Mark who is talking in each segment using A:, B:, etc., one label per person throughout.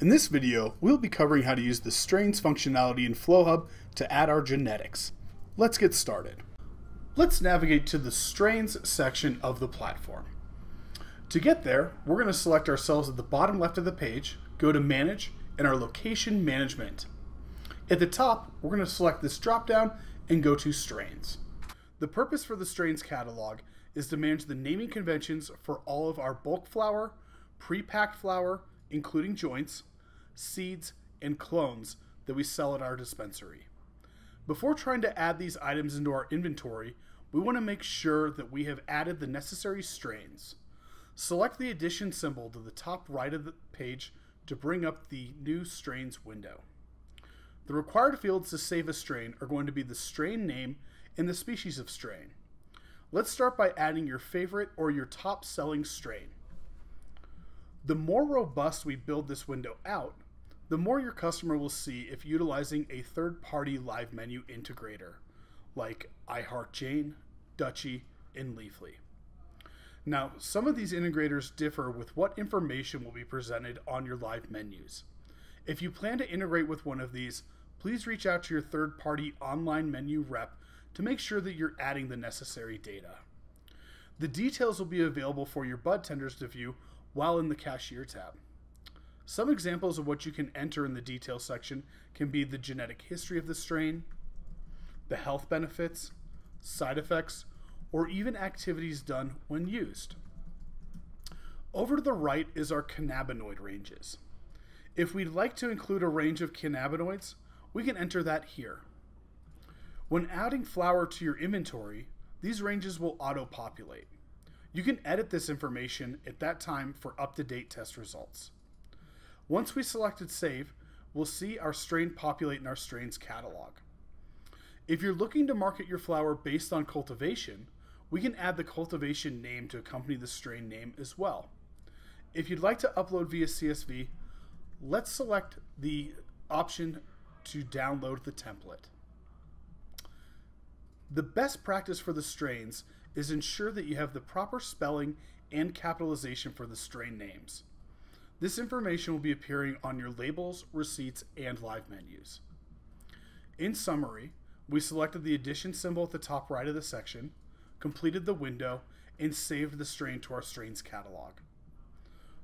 A: In this video, we'll be covering how to use the strains functionality in Flowhub to add our genetics. Let's get started. Let's navigate to the strains section of the platform. To get there, we're going to select ourselves at the bottom left of the page, go to Manage, and our Location Management. At the top, we're going to select this dropdown and go to Strains. The purpose for the Strains catalog is to manage the naming conventions for all of our bulk flower, pre-packed flower, including joints, seeds, and clones that we sell at our dispensary. Before trying to add these items into our inventory, we want to make sure that we have added the necessary strains. Select the addition symbol to the top right of the page to bring up the new strains window. The required fields to save a strain are going to be the strain name and the species of strain. Let's start by adding your favorite or your top selling strain. The more robust we build this window out, the more your customer will see if utilizing a third party live menu integrator like iHeartJane, Dutchie, and Leafly. Now, some of these integrators differ with what information will be presented on your live menus. If you plan to integrate with one of these, please reach out to your third party online menu rep to make sure that you're adding the necessary data. The details will be available for your bud tenders to view while in the cashier tab. Some examples of what you can enter in the details section can be the genetic history of the strain, the health benefits, side effects, or even activities done when used. Over to the right is our cannabinoid ranges. If we'd like to include a range of cannabinoids, we can enter that here. When adding flower to your inventory, these ranges will auto-populate. You can edit this information at that time for up-to-date test results. Once we selected save, we'll see our strain populate in our strains catalog. If you're looking to market your flower based on cultivation, we can add the cultivation name to accompany the strain name as well. If you'd like to upload via CSV, let's select the option to download the template. The best practice for the strains is ensure that you have the proper spelling and capitalization for the strain names. This information will be appearing on your labels, receipts, and live menus. In summary, we selected the addition symbol at the top right of the section, completed the window, and saved the strain to our strains catalog.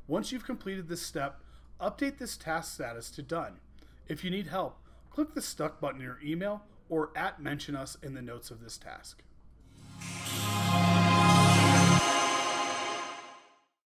A: Once you've completed this step, update this task status to done. If you need help, click the stuck button in your email or at mention us in the notes of this task.